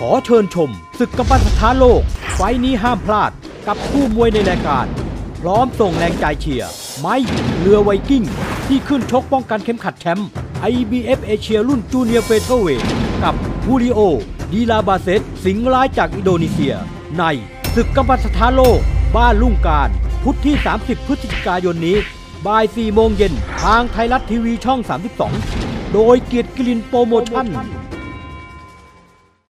ขอเชิญชมศึกกำปั้นสะท้านโลก ไฟต์นี้ห้ามพลาดกับคู่มวยในรายการ พร้อมส่งแรงใจเชียร์ไม้เรือไวกิ้ง ที่ขึ้นชกป้องกันเข็มขัดแชมป์ IBF เอเชียรุ่นจูเนียร์เฟเธอร์เวทกับฮูริโอ ดีลาบาเซตสิงห์ร้ายจากอินโดนีเซีย ในศึกกำปั้นสะท้านโลก บ้านรุ่งกานต์ พุธที่ 30 พฤศจิกายนนี้บ่าย4โมงเย็นทางไทยรัฐทีวีช่อง 32 โดยเกียรติกลินโปรโมชั่น